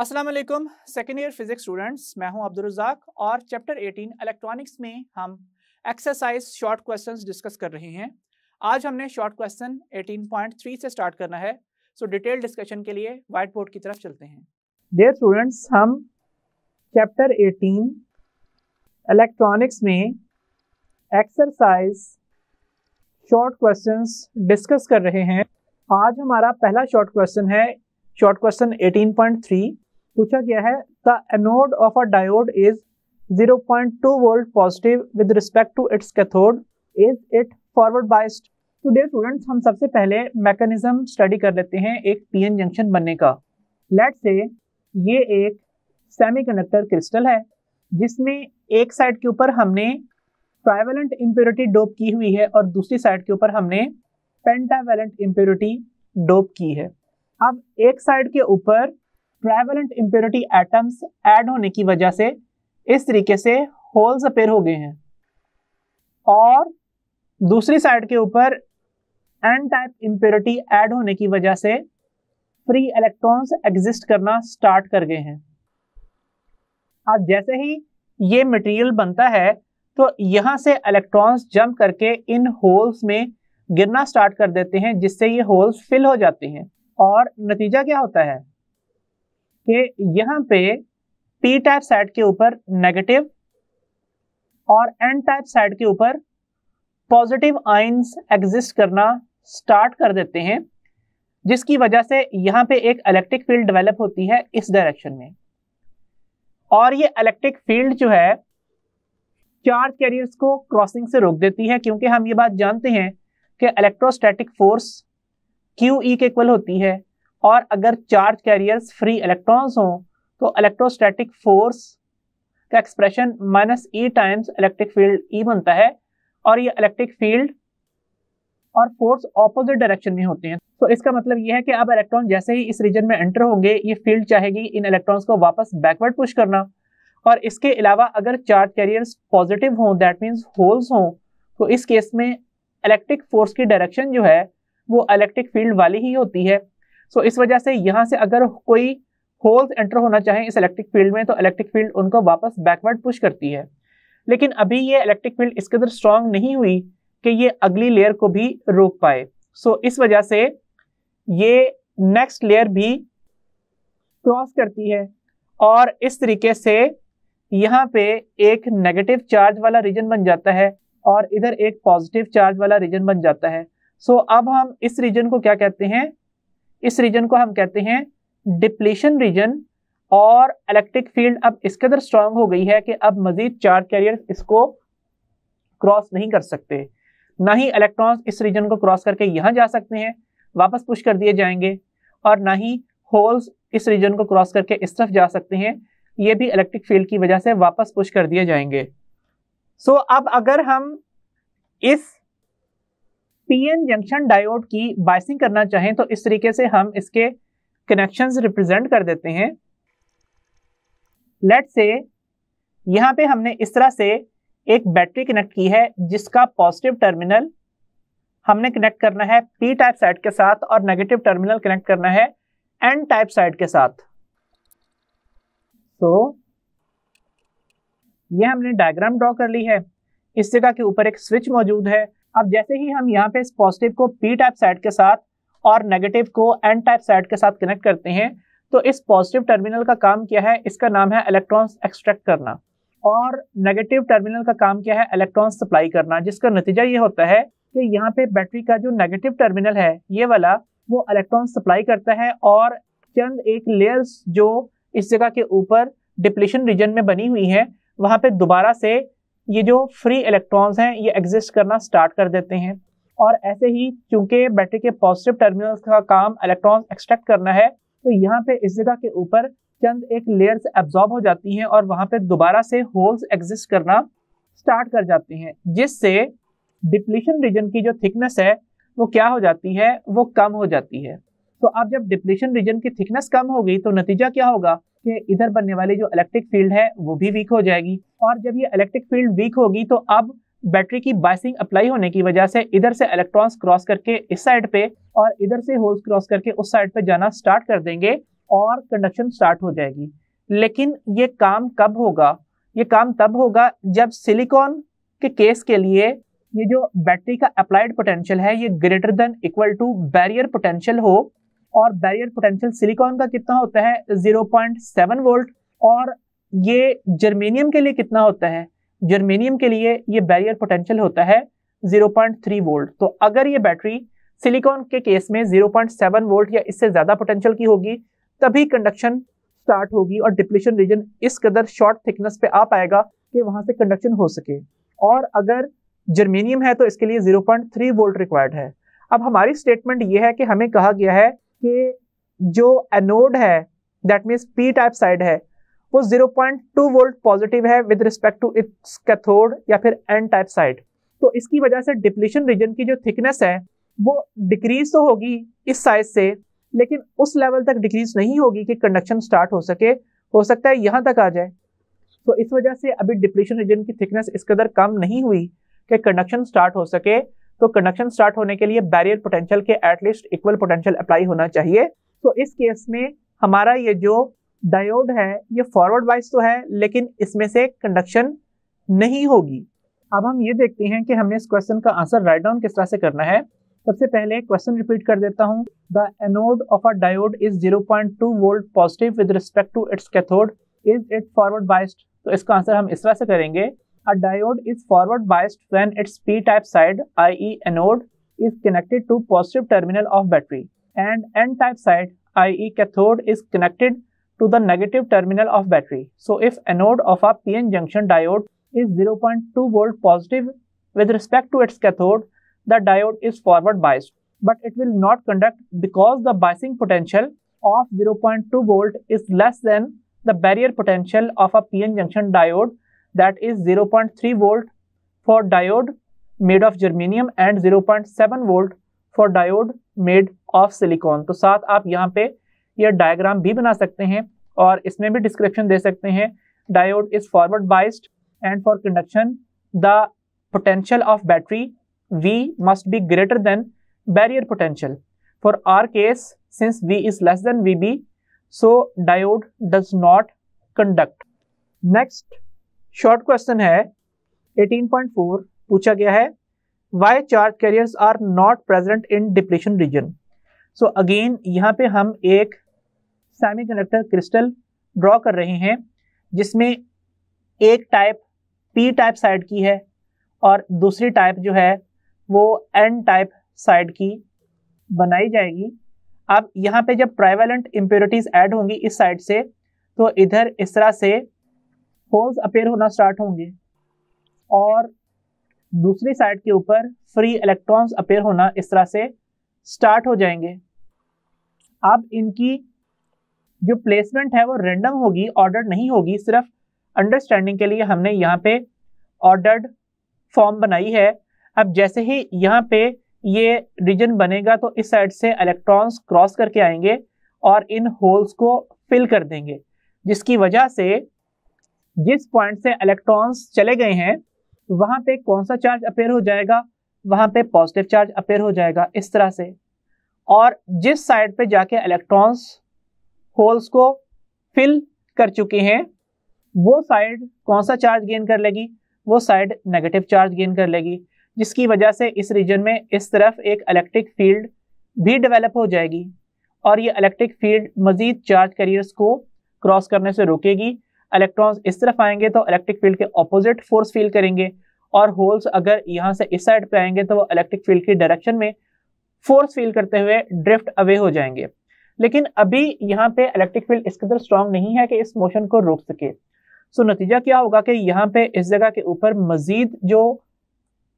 अस्सलाम वालेकुम second year physics students मैं हूँ अब्दुल रज़ाक और चैप्टर 18 इलेक्ट्रॉनिक्स में हम एक्सरसाइज शॉर्ट क्वेश्चंस डिस्कस कर रहे हैं। आज हमने शॉर्ट क्वेश्चन 18.3 से स्टार्ट करना है सो डिटेल डिस्कशन के लिए व्हाइट बोर्ड की तरफ़ चलते हैं। डियर स्टूडेंट्स हम चैप्टर 18 इलेक्ट्रॉनिक्स में एक्सरसाइज शॉर्ट क्वेश्चंस डिस्कस कर रहे हैं। आज हमारा पहला शॉर्ट क्वेश्चन है शॉर्ट क्वेश्चन 18.3 पूछा गया है the anode of a diode is 0.2 volt positive with respect to its cathode is it forward biased तो डियर स्टूडेंट्स हम सबसे पहले मैकेनिज्म स्टडी कर लेते हैं एक पीएन जंक्शन बनने का। लेट से ये एक सेमीकंडक्टर क्रिस्टल है, जिसमें एक साइड के ऊपर हमने ट्राइवेलेंट इम्प्योरिटी डोप की हुई है और दूसरी साइड के ऊपर हमने पेंटावेलेंट इम्प्योरिटी डोप की है। अब एक साइड के ऊपर ट्रेवलेंट इम्प्योरिटी एटम्स ऐड होने की वजह से इस तरीके से होल्स अपेयर हो गए हैं। और दूसरी साइड के ऊपर एन टाइप इम्प्योरिटी ऐड होने की वजह से फ्री इलेक्ट्रॉन्स एग्जिस्ट करना स्टार्ट कर गए हैं। अब जैसे ही ये मटेरियल बनता है तो यहाँ से इलेक्ट्रॉन्स जंप करके इन होल्स में गिरना स्टार्ट कर देते हैं, जिससे ये होल्स फिल हो जाते हैं। और नतीजा क्या होता है? कि यहाँ पे पी टाइप साइड के ऊपर नेगेटिव और एन टाइप साइड के ऊपर पॉजिटिव आइंस एग्जिस्ट करना स्टार्ट कर देते हैं, जिसकी वजह से यहाँ पे एक इलेक्ट्रिक फ़ील्ड डेवलप होती है इस डायरेक्शन में। और ये इलेक्ट्रिक फ़ील्ड जो है चार्ज कैरियर्स को क्रॉसिंग से रोक देती है, क्योंकि हम ये बात जानते हैं कि इलेक्ट्रोस्टैटिक फोर्स क्यू ई के इक्वल होती है। और अगर चार्ज कैरियर्स फ्री इलेक्ट्रॉन्स हों तो इलेक्ट्रोस्टैटिक फोर्स का expression minus E times electric field E बनता है, और ये इलेक्ट्रिक फ़ील्ड और फोर्स ऑपोजिट डायरेक्शन में होते हैं। तो इसका मतलब ये है कि अब इलेक्ट्रॉन जैसे ही इस रीजन में एंटर होंगे, ये फ़ील्ड चाहेगी इन इलेक्ट्रॉन्स को वापस बैकवर्ड पुश करना। और इसके अलावा अगर चार्ज कैरियर्स पॉजिटिव हों दैट मीन्स होल्स हों तो इस केस में इलेक्ट्रिक फोर्स की डायरेक्शन जो है, वो इलेक्ट्रिक फ़ील्ड वाली ही होती है। सो so, इस वजह से यहाँ से अगर कोई होल्स एंटर होना चाहे इस इलेक्ट्रिक फ़ील्ड में तो इलेक्ट्रिक फ़ील्ड उनको वापस बैकवर्ड पुश करती है। लेकिन अभी ये इलेक्ट्रिक फ़ील्ड इसके अंदर स्ट्रांग नहीं हुई कि ये अगली लेयर को भी रोक पाए। सो so, इस वजह से ये नेक्स्ट लेयर भी क्रॉस करती है और इस तरीके से यहाँ पे एक नेगेटिव चार्ज वाला रीजन बन जाता है और इधर एक पॉजिटिव चार्ज वाला रीजन बन जाता है। सो so, अब हम इस रीजन को क्या कहते हैं? इस रीजन को हम कहते हैं डिप्लेशन रीजन और इलेक्ट्रिक फ़ील्ड अब इसके अंदर स्ट्रांग हो गई है कि अब मजीद चार्ज कैरियर इसको क्रॉस नहीं कर सकते। ना ही इलेक्ट्रॉन्स इस रीजन को क्रॉस करके यहाँ जा सकते हैं वापस पुश कर दिए जाएँगे और ना ही होल्स इस रीजन को क्रॉस करके इस तरफ़ जा सकते हैं ये भी इलेक्ट्रिक फ़ील्ड की वजह से वापस पुश कर दिए जाएँगे। सो so, अब अगर हम इस पीएन जंक्शन डायोड की बाइसिंग करना चाहें तो इस तरीके से हम इसके कनेक्शंस रिप्रेजेंट कर देते हैं। लेट से यहाँ पे हमने इस तरह से एक बैटरी कनेक्ट की है जिसका पॉजिटिव टर्मिनल हमने कनेक्ट करना है पी टाइप साइड के साथ और नेगेटिव टर्मिनल कनेक्ट करना है एन टाइप साइड के साथ। तो ये हमने डायग्राम ड्रॉ कर ली है। इस जगह के ऊपर एक स्विच मौजूद है। अब जैसे ही हम यहाँ पे इस पॉजिटिव को पी टाइप साइड के साथ और नेगेटिव को एन टाइप साइड के साथ कनेक्ट करते हैं तो इस पॉजिटिव टर्मिनल का काम क्या है? इसका नाम है इलेक्ट्रॉन्स एक्सट्रैक्ट करना और नेगेटिव टर्मिनल का काम क्या है? इलेक्ट्रॉन्स सप्लाई करना, जिसका नतीजा ये होता है कि यहाँ पे बैटरी का जो नेगेटिव टर्मिनल है, ये वाला वो इलेक्ट्रॉन सप्लाई करता है और चंद एक लेयर्स जो इस जगह के ऊपर डिप्लीशन रीजन में बनी हुई है, वहाँ पे दोबारा से ये जो फ्री इलेक्ट्रॉन्स हैं, ये एग्जिस्ट करना स्टार्ट कर देते हैं। और ऐसे ही चूँकि बैटरी के पॉजिटिव टर्मिनल्स का काम इलेक्ट्रॉन्स एक्सट्रैक्ट करना है तो यहाँ पे इस जगह के ऊपर चंद एक लेयर्स एब्जॉर्ब हो जाती हैं और वहाँ पे दोबारा से होल्स एग्जिस्ट करना स्टार्ट कर जाते हैं, जिससे डिप्लीशन रीजन की जो थिकनेस है, वो क्या हो जाती है? वो कम हो जाती है। तो अब जब डिप्लीशन रीजन की थिकनेस कम हो गई तो नतीजा क्या होगा कि इधर बनने वाली जो इलेक्ट्रिक फ़ील्ड है, वो भी वीक हो जाएगी। और जब ये इलेक्ट्रिक फ़ील्ड वीक होगी तो अब बैटरी की बाइसिंग अप्लाई होने की वजह से इधर से इलेक्ट्रॉन्स क्रॉस करके इस साइड पे और इधर से होल्स क्रॉस करके उस साइड पे जाना स्टार्ट कर देंगे और कंडक्शन स्टार्ट हो जाएगी। लेकिन ये काम कब होगा? ये काम तब होगा जब सिलिकॉन के केस के लिए ये जो बैटरी का अप्लाइड पोटेंशियल है, ये greater than equal to barrier potential हो और बैरियर पोटेंशियल सिलिकॉन का कितना होता है? 0.7 वोल्ट और ये जर्मेनियम के लिए कितना होता है? जर्मेनियम के लिए ये बैरियर पोटेंशियल होता है 0.3 वोल्ट तो अगर ये बैटरी सिलिकॉन के केस में 0.7 वोल्ट या इससे ज़्यादा पोटेंशियल की होगी, तभी कंडक्शन स्टार्ट होगी और डिप्लीशन रीजन इस कदर शॉर्ट थिकनेस पे आ पाएगा कि वहाँ से कंडक्शन हो सके। और अगर जर्मेनियम है तो इसके लिए 0.3 वोल्ट रिक्वायर्ड है। अब हमारी स्टेटमेंट ये है कि हमें कहा गया है कि जो एनोड है that means P type side है, वो 0.2 वोल्ट पॉजिटिव है with respect to its cathode या फिर एन टाइप साइड तो इसकी वजह से डिप्लीशन रीजन की जो थिकनेस है, वो डिक्रीज तो होगी इस साइज़ से, लेकिन उस लेवल तक डिक्रीज नहीं होगी कि कंडक्शन स्टार्ट हो सके। हो सकता है यहाँ तक आ जाए। तो इस वजह से अभी डिप्लीशन रीजन की थिकनेस इस कदर कम नहीं हुई कि कंडक्शन स्टार्ट हो सके। तो कंडक्शन स्टार्ट होने के लिए बैरियर पोटेंशियल के at least equal potential apply होना चाहिए। तो इस केस में हमारा ये जो डायोड है, ये फॉरवर्ड वाइज तो है, लेकिन इसमें से कंडक्शन नहीं होगी। अब हम ये देखते हैं कि हमने इस क्वेश्चन का आंसर राइट डाउन किस तरह से करना है। सबसे पहले क्वेश्चन रिपीट कर देता हूँ। The anode of a diode is 0.2 volt positive with respect to its cathode is it forward biased तो इसका आंसर हम इस तरह से करेंगे। A diode is forward biased when its p-type side, i.e. anode, is connected to positive terminal of battery and n-type side, i.e. cathode, is connected to the negative terminal of battery. So if anode of a p-n junction diode is 0.2 volt positive with respect to its cathode, the diode is forward biased, but it will not conduct because the biasing potential of 0.2 volt is less than the barrier potential of a p-n junction diode that is 0.3 volt for diode made of germanium and 0.7 volt for diode made of silicon. तो साथ आप यहाँ पे ये diagram भी बना सकते हैं और इसमें भी डिस्क्रिप्शन दे सकते हैं diode is forward biased and for conduction the potential of battery V must be greater than barrier potential. For our case, since V is less than VB, so diode does not conduct. Next short question है 18.4 पूछा गया है, why charge carriers are not present in depletion region. So again, यहाँ पे हम एक semiconductor crystal draw कर रहे हैं, जिसमें एक टाइप पी टाइप साइड की है और दूसरी टाइप जो है, वो एन टाइप साइड की बनाई जाएगी अब यहाँ पे जब ट्राइवेलेंट इम्प्योरिटीज ऐड होंगी इस साइड से तो इधर इस तरह से होल्स अपेयर होना स्टार्ट होंगे। और दूसरी साइड के ऊपर फ्री इलेक्ट्रॉन्स अपेयर होना इस तरह से स्टार्ट हो जाएँगे। अब इनकी जो प्लेसमेंट है वो रेंडम होगी ऑर्डर नहीं होगी, सिर्फ़ अंडरस्टैंडिंग के लिए हमने यहाँ पे ऑर्डर्ड फॉर्म बनाई है। अब जैसे ही यहाँ पे ये रीजन बनेगा तो इस साइड से इलेक्ट्रॉन्स क्रॉस करके आएँगे और इन होल्स को फिल कर देंगे, जिसकी वजह से जिस पॉइंट से इलेक्ट्रॉन्स चले गए हैं, वहाँ पे कौन सा चार्ज अपेयर हो जाएगा? वहाँ पे पॉजिटिव चार्ज अपेयर हो जाएगा इस तरह से। और जिस साइड पे जाके इलेक्ट्रॉन्स होल्स को फिल कर चुके हैं, वो साइड कौन सा चार्ज गेन कर लेगी? वो साइड नेगेटिव चार्ज गेन कर लेगी, जिसकी वजह से इस रीजन में इस तरफ़ एक इलेक्ट्रिक फ़ील्ड भी डेवलप हो जाएगी। और ये इलेक्ट्रिक फ़ील्ड मजीद चार्ज करियर्स को क्रॉस करने से रोकेगी इलेक्ट्रॉन्स इस तरफ़ आएँगे तो इलेक्ट्रिक फ़ील्ड के ऑपोजिट फोर्स फील करेंगे। और होल्स अगर यहाँ से इस साइड पे आएँगे तो वो इलेक्ट्रिक फ़ील्ड की डायरेक्शन में फोर्स फील करते हुए ड्रिफ्ट अवे हो जाएँगे। लेकिन अभी यहाँ पे इलेक्ट्रिक फ़ील्ड इस कदर स्ट्रांग नहीं है कि इस मोशन को रोक सके। सो नतीजा क्या होगा कि यहाँ पे इस जगह के ऊपर मजीद जो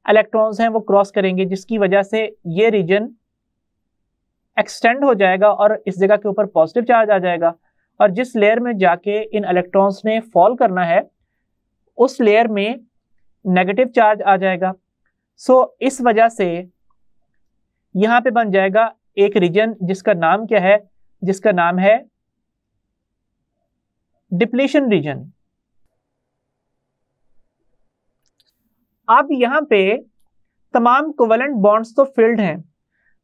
इलेक्ट्रॉन्स हैं वो क्रॉस करेंगे, जिसकी वजह से ये रीजन एक्सटेंड हो जाएगा और इस जगह के ऊपर पॉजिटिव चार्ज आ जाएगा। और जिस लेयर में जाके इन इलेक्ट्रॉन्स ने फॉल करना है, उस लेयर में नेगेटिव चार्ज आ जाएगा। सो इस वजह से यहाँ पे बन जाएगा एक रीजन जिसका नाम क्या है? जिसका नाम है डिप्लीशन रीजन अब यहाँ पे तमाम कोवलेंट बॉन्ड्स तो फिल्ड हैं।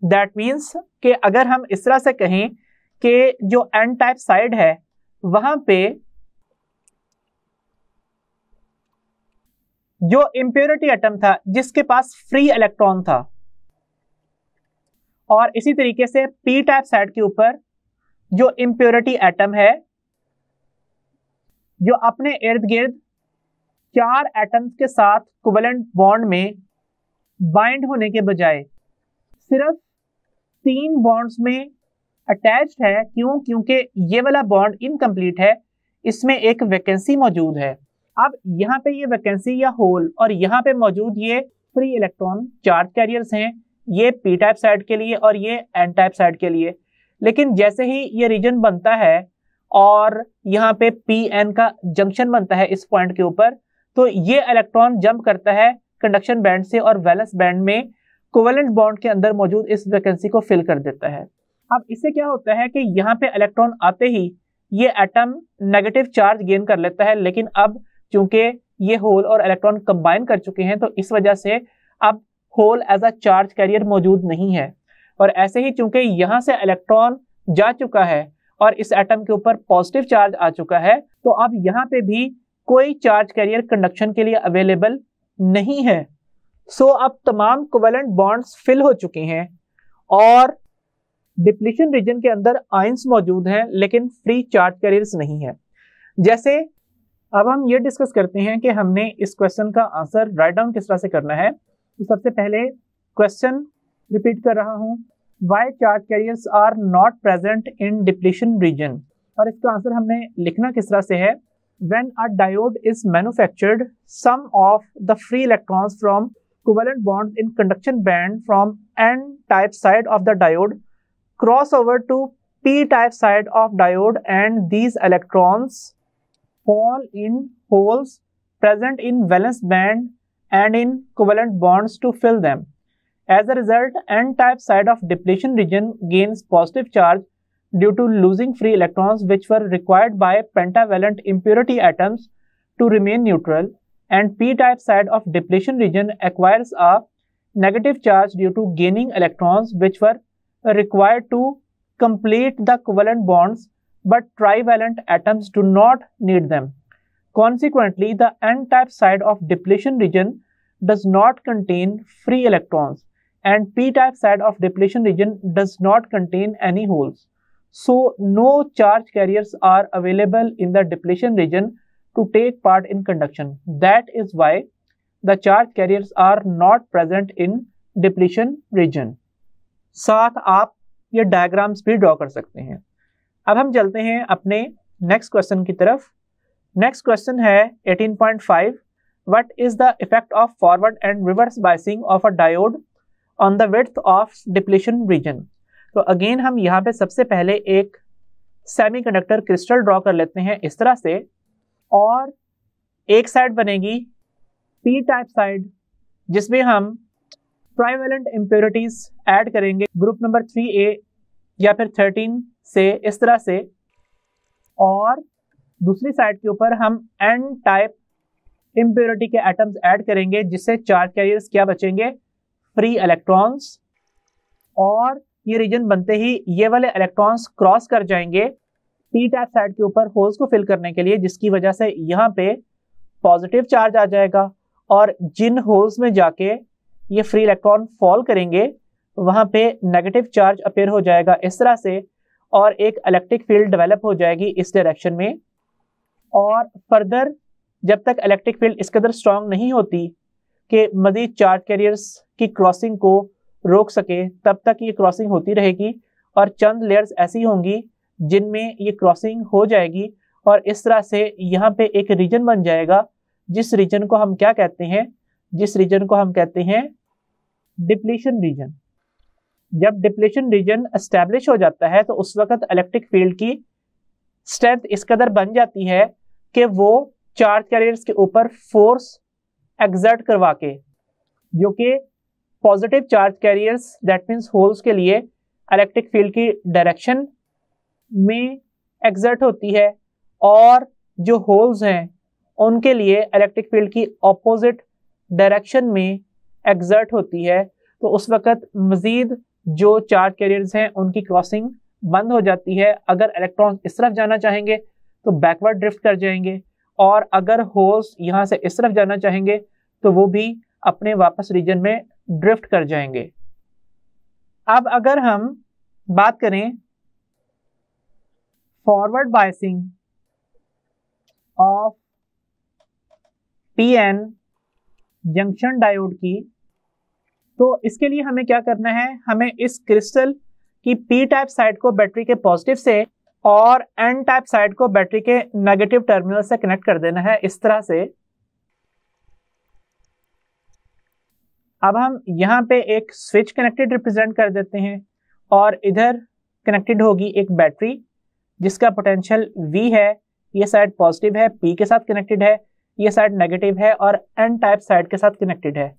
दैट मीन्स कि अगर हम इस तरह से कहें के जो एन टाइप साइड है, वहाँ पे जो इंप्योरिटी एटम था, जिसके पास फ्री इलेक्ट्रॉन था। और इसी तरीके से पी टाइप साइड के ऊपर जो इंप्योरिटी एटम है, जो अपने इर्द गिर्द चार एटम्स के साथ कुवलेंट बॉन्ड में बाइंड होने के बजाय सिर्फ़ तीन बॉन्ड्स में अटैच्ड है, क्यों? क्योंकि ये वाला बॉन्ड इनकम्प्लीट है, इसमें एक वैकेंसी मौजूद है। अब यहाँ पे ये वैकेंसी या होल, और यहाँ पे मौजूद ये फ्री इलेक्ट्रॉन चार्ज कैरियर्स हैं, ये पी टाइप साइड के लिए और ये एन टाइप साइड के लिए। लेकिन जैसे ही ये रीजन बनता है, और यहाँ पे पी एन का जंक्शन बनता है इस पॉइंट के ऊपर तो ये इलेक्ट्रॉन जंप करता है कंडक्शन बैंड से और वैलेंस बैंड में कोवेलेंट बॉन्ड के अंदर मौजूद इस वैकेंसी को फिल कर देता है। अब इससे क्या होता है कि यहाँ पे इलेक्ट्रॉन आते ही ये एटम नेगेटिव चार्ज गेन कर लेता है लेकिन अब चूँकि ये होल और इलेक्ट्रॉन कंबाइन कर चुके हैं तो इस वजह से अब hole as a charge carrier मौजूद नहीं है। और ऐसे ही चूँकि यहाँ से इलेक्ट्रॉन जा चुका है और इस एटम के ऊपर पॉजिटिव चार्ज आ चुका है तो अब यहाँ पे भी कोई चार्ज कैरियर कंडक्शन के लिए अवेलेबल नहीं है। सो so, अब तमाम कोवेलेंट बॉन्ड्स फिल हो चुके हैं और डिप्लीशन रीजन के अंदर आइंस मौजूद हैं, लेकिन फ्री चार्ज कैरियर्स नहीं है। जैसे, अब हम ये डिस्कस करते हैं कि हमने इस क्वेश्चन का आंसर राइट डाउन किस तरह से करना है। तो सबसे पहले क्वेश्चन रिपीट कर रहा हूँ। Why charge carriers are not present in depletion region? और इसका आंसर हमने लिखना किस तरह से है? When a diode is manufactured, some of the free electrons from covalent bonds in conduction band from n type side of the diode cross over to p type side of diode and these electrons fall in holes present in valence band and in covalent bonds to fill them. As a result, n-type side of depletion region gains positive charge due to losing free electrons which were required by pentavalent impurity atoms to remain neutral and p-type side of depletion region acquires a negative charge due to gaining electrons which were required to complete the covalent bonds but trivalent atoms do not need them. Consequently, the n-type side of depletion region does not contain free electrons and p-type side of depletion region does not contain any holes. So, no charge carriers are available in the depletion region to take part in conduction. That is why the charge carriers are not present in depletion region. साथ आप ये diagrams भी draw कर सकते हैं। अब हम चलते हैं अपने नेक्स्ट क्वेश्चन की तरफ़। नेक्स्ट क्वेश्चन है 18.5 what is the effect of forward and reverse biasing of a diode on the width of depletion region तो अगेन हम यहाँ पे सबसे पहले एक सेमीकंडक्टर क्रिस्टल ड्रॉ कर लेते हैं इस तरह से। और एक साइड बनेगी पी टाइप साइड जिसमें हम ट्राइवेलेंट इम्प्योरिटीज ऐड करेंगे। ग्रुप नंबर थ्री ए या फिर थर्टीन से इस तरह से। और दूसरी साइड के ऊपर हम एन टाइप इम्प्योरिटी के एटम्स ऐड करेंगे, जिससे चार्ज कैरियर्स क्या बचेंगे? फ्री इलेक्ट्रॉन्स और ये रीजन बनते ही ये वाले इलेक्ट्रॉन्स क्रॉस कर जाएँगे पी टाइप साइड के ऊपर होल्स को फिल करने के लिए, जिसकी वजह से यहाँ पे पॉजिटिव चार्ज आ जाएगा। और जिन होल्स में जाके ये फ्री इलेक्ट्रॉन फॉल करेंगे, वहाँ पे नेगेटिव चार्ज अपेयर हो जाएगा इस तरह से और एक इलेक्ट्रिक फ़ील्ड डेवलप हो जाएगी इस डायरेक्शन में। और फर्दर जब तक इलेक्ट्रिक फ़ील्ड इस कदर स्ट्रांग नहीं होती कि मजीद चार्ज कैरियर्स की क्रॉसिंग को रोक सके, तब तक ये क्रॉसिंग होती रहेगी और चंद लेयर्स ऐसी होंगी जिनमें ये क्रॉसिंग हो जाएगी और इस तरह से यहाँ पे एक रीजन बन जाएगा। जिस रीजन को हम क्या कहते हैं? जिस रीजन को हम कहते हैं डिप्लीशन रीजन। जब डिप्लेशन रीजन एस्टेब्लिश हो जाता है तो उस वक्त इलेक्ट्रिक फ़ील्ड की स्ट्रेंथ इस कदर बन जाती है कि वो चार्ज कैरियर्स के ऊपर फोर्स एग्जर्ट करवा के, जो कि positive charge carriers that means holes के लिए इलेक्ट्रिक फ़ील्ड की डायरेक्शन में एग्जर्ट होती है, और जो होल्स हैं, उनके लिए इलेक्ट्रिक फ़ील्ड की ऑपोजिट डायरेक्शन में एग्जर्ट होती है तो उस वक्त मज़ीद जो चार्ज कैरियर्स हैं, उनकी क्रॉसिंग बंद हो जाती है। अगर इलेक्ट्रॉन इस तरफ़ जाना चाहेंगे तो बैकवर्ड ड्रिफ्ट कर जाएँगे और अगर होल्स यहाँ से इस तरफ़ जाना चाहेंगे तो वो भी अपने वापस रीजन में ड्रिफ्ट कर जाएँगे। अब अगर हम बात करें forward biasing of PN junction diode की। तो इसके लिए हमें क्या करना है? हमें इस क्रिस्टल की पी टाइप साइड को बैटरी के पॉजिटिव से और एन टाइप साइड को बैटरी के नेगेटिव टर्मिनल से कनेक्ट कर देना है इस तरह से। अब हम यहाँ पे एक स्विच कनेक्टेड रिप्रेजेंट कर देते हैं और इधर कनेक्टेड होगी एक बैटरी जिसका पोटेंशियल V है, ये साइड पॉजिटिव है, P के साथ कनेक्टेड है ये साइड नेगेटिव है और एन टाइप साइड के साथ कनेक्टेड है।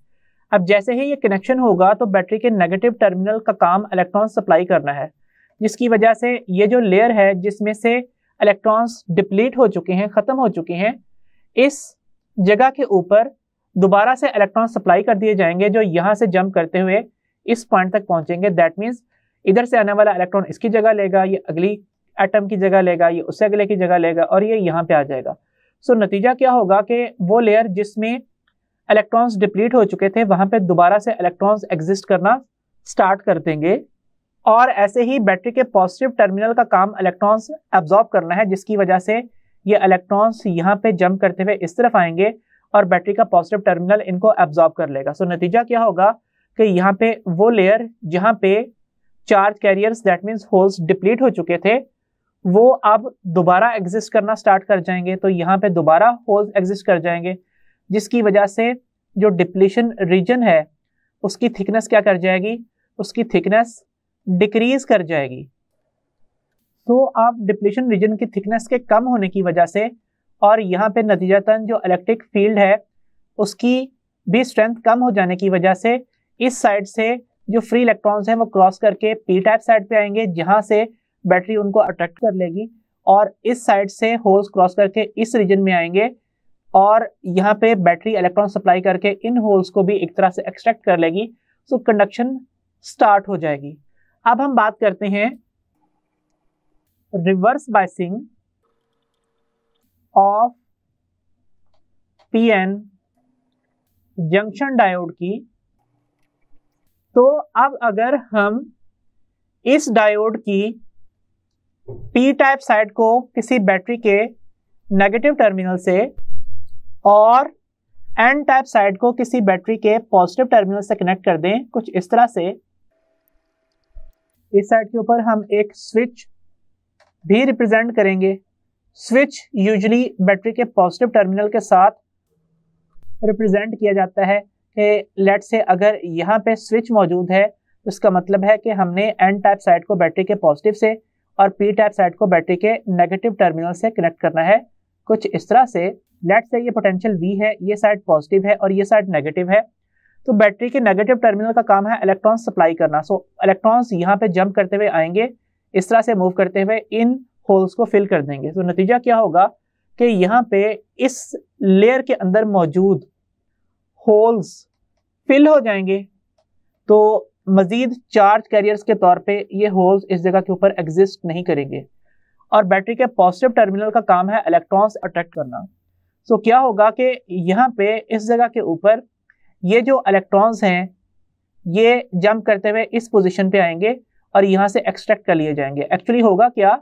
अब जैसे ही ये कनेक्शन होगा तो बैटरी के नेगेटिव टर्मिनल का काम इलेक्ट्रॉन सप्लाई करना है, जिसकी वजह से ये जो लेयर है, जिसमें से इलेक्ट्रॉन्स डिप्लीट हो चुके हैं, ख़त्म हो चुके हैं, इस जगह के ऊपर दोबारा से इलेक्ट्रॉन सप्लाई कर दिए जाएँगे, जो यहाँ से जंप करते हुए इस पॉइंट तक पहुँचेंगे। दैट मीन्स इधर से आने वाला इलेक्ट्रॉन इसकी जगह लेगा, ये अगली एटम की जगह लेगा, ये उससे अगले की जगह लेगा और ये यहाँ पे आ जाएगा। सो नतीजा क्या होगा कि वो लेयर जिसमें इलेक्ट्रॉन्स डिप्लीट हो चुके थे वहाँ पे दोबारा से इलेक्ट्रॉन्स एग्जिस्ट करना स्टार्ट कर देंगे। और ऐसे ही बैटरी के पॉजिटिव टर्मिनल का काम इलेक्ट्रॉन्स एब्जॉर्ब करना है जिसकी वजह से ये इलेक्ट्रॉन्स यहाँ पे जंप करते हुए इस तरफ़ आएँगे और बैटरी का पॉजिटिव टर्मिनल इनको एब्जॉर्ब कर लेगा। सो so, नतीजा क्या होगा कि यहाँ पे वो लेयर जहाँ पे charge carriers that means holes deplete हो चुके थे वो अब दोबारा एग्जिस्ट करना स्टार्ट कर जाएँगे तो यहाँ पे दोबारा होल्स एग्जिस्ट कर जाएँगे, जिसकी वजह से जो डिप्लीशन रीजन है, उसकी थिकनेस क्या कर जाएगी? उसकी थिकनेस डिक्रीज कर जाएगी। तो आप डिप्लीशन रीजन की थिकनेस के कम होने की वजह से, और यहाँ पे नतीजतन जो इलेक्ट्रिक फ़ील्ड है, उसकी भी स्ट्रेंथ कम हो जाने की वजह से, इस साइड से जो फ्री इलेक्ट्रॉन्स हैं, वो क्रॉस करके पी टाइप साइड पे आएँगे, जहाँ से बैटरी उनको अट्रैक्ट कर लेगी और इस साइड से होल्स क्रॉस करके इस रीजन में आएँगे और यहाँ पे बैटरी इलेक्ट्रॉन सप्लाई करके इन होल्स को भी एक तरह से एक्सट्रैक्ट कर लेगी सो कंडक्शन स्टार्ट हो जाएगी। अब हम बात करते हैं reverse biasing of PN junction diode की। तो अब अगर हम इस डायोड की पी टाइप साइड को किसी बैटरी के नेगेटिव टर्मिनल से और एन टाइप साइड को किसी बैटरी के पॉजिटिव टर्मिनल से कनेक्ट कर दें। कुछ इस तरह से। इस साइड के ऊपर हम एक स्विच भी रिप्रेजेंट करेंगे। स्विच यूजली बैटरी के पॉजिटिव टर्मिनल के साथ रिप्रेजेंट किया जाता है कि लेट से अगर यहाँ पे स्विच मौजूद है तो इसका मतलब है कि हमने एन टाइप साइड को बैटरी के पॉजिटिव से और पी टाइप साइड को बैटरी के नेगेटिव टर्मिनल से कनेक्ट करना है। कुछ इस तरह से लेट से ये पोटेंशियल वी है, ये साइड पॉजिटिव है और ये साइड नेगेटिव है। तो बैटरी के नेगेटिव टर्मिनल का काम है इलेक्ट्रॉन सप्लाई करना। सो इलेक्ट्रॉन्स यहाँ पे जंप करते हुए आएँगे, इस तरह से मूव करते हुए इन होल्स को फिल कर देंगे। तो नतीजा क्या होगा कि यहाँ पे इस लेयर के अंदर मौजूद होल्स फिल हो जाएँगे। तो मजीद चार्ज कैरियर्स के तौर पे ये होल्स इस जगह के ऊपर एग्जिस्ट नहीं करेंगे। और बैटरी के पॉजिटिव टर्मिनल का काम है इलेक्ट्रॉन्स अट्रैक्ट करना। सो so, क्या होगा कि यहाँ पे इस जगह के ऊपर ये जो इलेक्ट्रॉन्स हैं ये जंप करते हुए इस पोजीशन पे आएँगे और यहाँ से एक्सट्रैक्ट कर लिए जाएँगे। एक्चुअली होगा क्या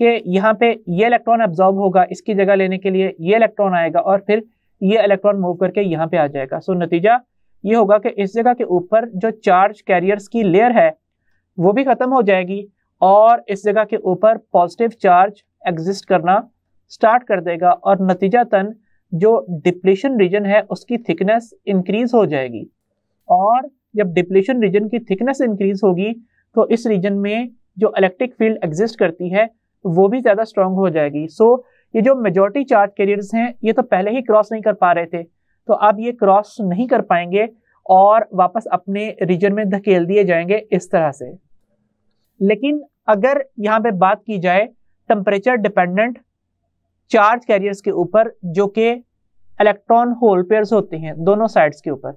कि यहाँ पे ये इलेक्ट्रॉन एब्जॉर्ब होगा इसकी जगह लेने के लिए ये इलेक्ट्रॉन आएगा और फिर ये इलेक्ट्रॉन मूव करके यहाँ पे आ जाएगा। सो so, नतीजा ये होगा कि इस जगह के ऊपर जो चार्ज कैरियर्स की लेयर है वो भी खत्म हो जाएगी और इस जगह के ऊपर पॉजिटिव चार्ज एग्जिस्ट करना स्टार्ट कर देगा और नतीजातन जो डिप्लीशन रीजन है उसकी थिकनेस इंक्रीज हो जाएगी। और जब डिप्लीशन रीजन की थिकनेस इंक्रीज होगी तो इस रीजन में जो इलेक्ट्रिक फ़ील्ड एग्जिस्ट करती है वो भी ज़्यादा स्ट्रांग हो जाएगी। सो so, ये जो मेजोरिटी चार्ज कैरियर्स हैं ये तो पहले ही क्रॉस नहीं कर पा रहे थे। तो अब ये क्रॉस नहीं कर पाएँगे और वापस अपने रीजन में धकेल दिए जाएँगे इस तरह से। लेकिन अगर यहाँ पे बात की जाए टेम्परेचर डिपेंडेंट चार्ज कैरियर्स के ऊपर जो कि इलेक्ट्रॉन होल पेयर्स होते हैं दोनों साइड्स के ऊपर।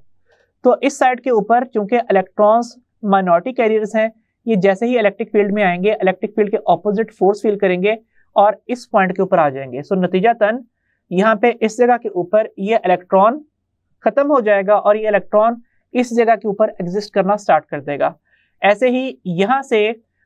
तो इस साइड के ऊपर चूँकि इलेक्ट्रॉन्स माइनॉरिटी कैरियर्स हैं, ये जैसे ही इलेक्ट्रिक फ़ील्ड में आएँगे इलेक्ट्रिक फ़ील्ड के ऑपोजिट फोर्स फील करेंगे और इस पॉइंट के ऊपर आ जाएँगे। सो नतीजा तन यहाँ पे इस जगह के ऊपर ये इलेक्ट्रॉन खत्म हो जाएगा और ये इलेक्ट्रॉन इस जगह के ऊपर एग्जिस्ट करना स्टार्ट कर देगा। ऐसे ही यहाँ से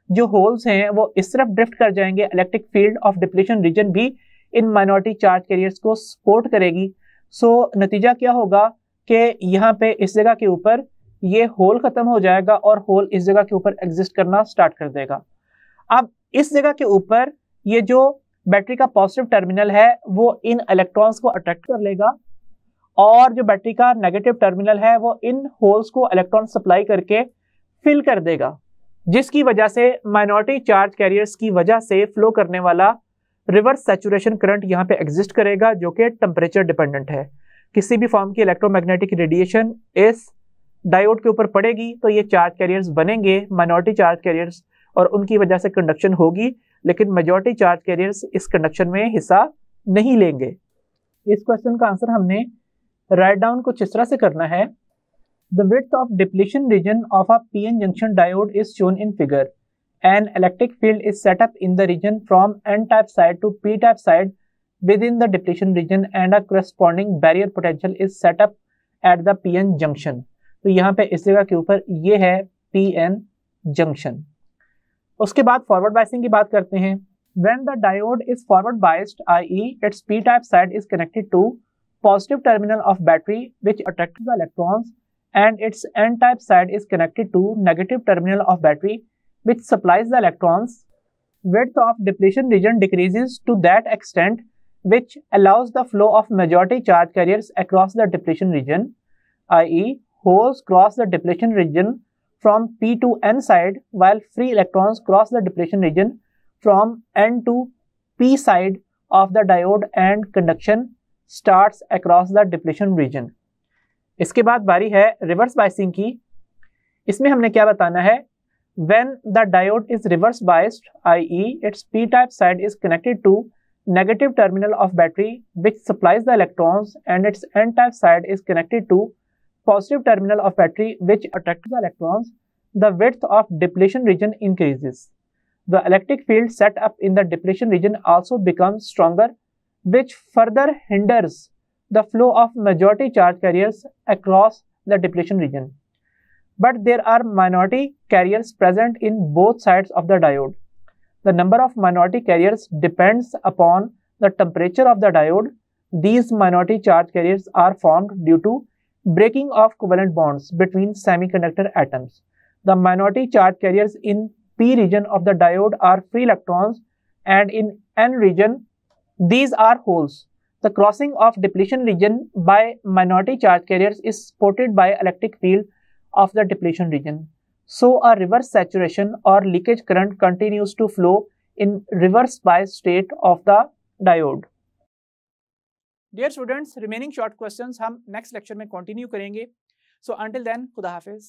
जो होल्स हैं वो इस तरफ़ ड्रिफ्ट कर जाएँगे। Electric field of depletion region भी इन माइनॉरिटी चार्ज कैरियर्स को सपोर्ट करेगी। सो so, नतीजा क्या होगा कि यहाँ पे इस जगह के ऊपर ये होल खत्म हो जाएगा और होल इस जगह के ऊपर एग्जिस्ट करना स्टार्ट कर देगा। अब इस जगह के ऊपर ये जो बैटरी का पॉजिटिव टर्मिनल है, वो इन इलेक्ट्रॉन्स को अट्रैक्ट कर लेगा। और जो बैटरी का नेगेटिव टर्मिनल है, वो इन होल्स को इलेक्ट्रॉन सप्लाई करके फिल कर देगा, जिसकी वजह से माइनॉरिटी चार्ज कैरियर्स की वजह से फ्लो करने वाला रिवर्स सेचुरेशन करंट यहाँ पे एग्जिस्ट करेगा, जो कि टेम्परेचर डिपेंडेंट है। किसी भी फॉर्म की इलेक्ट्रोमैग्नेटिक रेडिएशन इस डायोड के ऊपर पड़ेगी तो ये चार्ज कैरियर्स बनेंगे माइनॉरिटी चार्ज कैरियर्स और उनकी वजह से कंडक्शन होगी। लेकिन मेजोरिटी चार्ज कैरियर्स इस कंडक्शन में हिस्सा नहीं लेंगे। इस क्वेश्चन का आंसर हमने राइट डाउन कुछ इस तरह से करना है। The width of depletion region of a PN junction diode is shown in figure an electric field is set up in the region from N type side to P type side within the depletion region and a corresponding barrier potential is set up at the P N junction तो यहाँ पे इस जगह के ऊपर ये है P N junction उसके बाद फॉरवर्ड बायसिंग की बात करते हैं। When the diode is forward biased I its P type side is connected to positive terminal of battery which attract the electrons and its N type side is connected to negative terminal of battery which supplies the electrons width of depletion region decreases to that extent which allows the flow of majority charge carrier across the depletion region I E holes cross the depletion region from p to n side while free electrons cross the depletion region from n to p side of the diode and conduction starts across the depletion region. इसके बाद बारी है reverse biasing की इसमें हमने क्या बताना है when the diode is reverse biased i.e. its p type side is connected to negative terminal of battery which supplies the electrons and its n type side is connected to positive terminal of battery which attracts the electrons, the width of depletion region increases. The electric field set up in the depletion region also becomes stronger, which further hinders the flow of majority charge carriers across the depletion region. But there are minority carriers present in both sides of the diode. The number of minority carriers depends upon the temperature of the diode. These minority charge carriers are formed due to breaking of covalent bonds between semiconductor atoms. The minority charge carriers in p region of the diode are free electrons and in n region these are holes. The crossing of depletion region by minority charge carriers is supported by electric field of the depletion region. So a reverse saturation or leakage current continues to flow in reverse bias state of the diode. Dear students remaining short questions हम next lecture में continue करेंगे। So until then खुदा हाफिज़